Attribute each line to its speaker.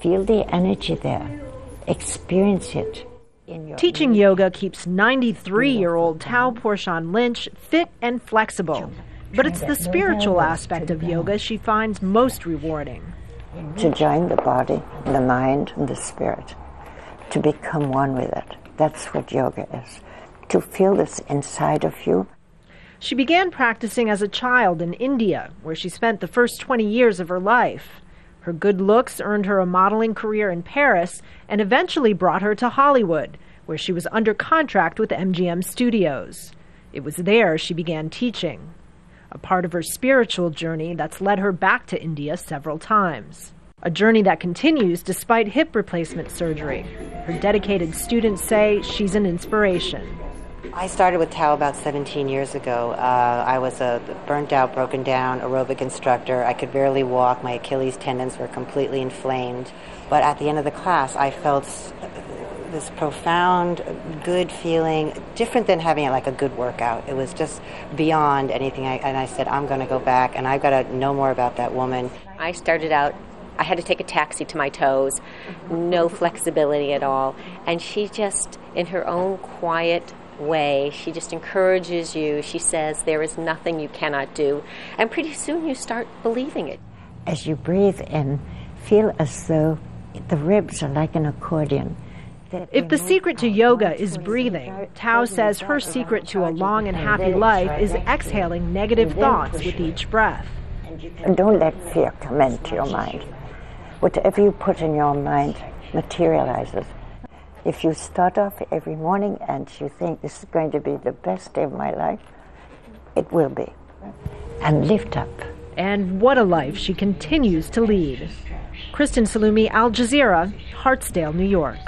Speaker 1: Feel the energy there. Experience it.
Speaker 2: Teaching yoga keeps 93 year old Tao Porchon Lynch fit and flexible. But it's the spiritual aspect of yoga she finds most rewarding.
Speaker 1: To join the body, the mind, and the spirit. To become one with it. That's what yoga is. To feel this inside of you.
Speaker 2: She began practicing as a child in India, where she spent the first 20 years of her life. Her good looks earned her a modeling career in Paris and eventually brought her to Hollywood, where she was under contract with MGM Studios. It was there she began teaching, a part of her spiritual journey that's led her back to India several times. A journey that continues despite hip replacement surgery. Her dedicated students say she's an inspiration.
Speaker 3: I started with Tao about 17 years ago. Uh, I was a burnt out, broken down aerobic instructor. I could barely walk. My Achilles tendons were completely inflamed. But at the end of the class, I felt this profound, good feeling, different than having like a good workout. It was just beyond anything. I, and I said, I'm going to go back and I've got to know more about that woman.
Speaker 4: I started out I had to take a taxi to my toes, no flexibility at all. And she just, in her own quiet, way. She just encourages you. She says there is nothing you cannot do. And pretty soon you start believing it.
Speaker 1: As you breathe in, feel as though the ribs are like an accordion.
Speaker 2: If the secret to yoga is breathing, Tao says her secret to a long and happy life is exhaling negative thoughts with each breath.
Speaker 1: And don't let fear come into your mind. Whatever you put in your mind materializes. If you start off every morning and you think this is going to be the best day of my life, it will be. And lift up.
Speaker 2: And what a life she continues to lead. Kristen Saloomey, Al Jazeera, Hartsdale, New York.